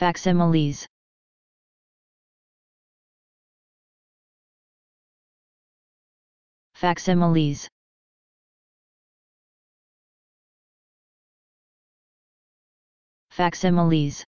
Facsimiles. Facsimiles. Facsimiles.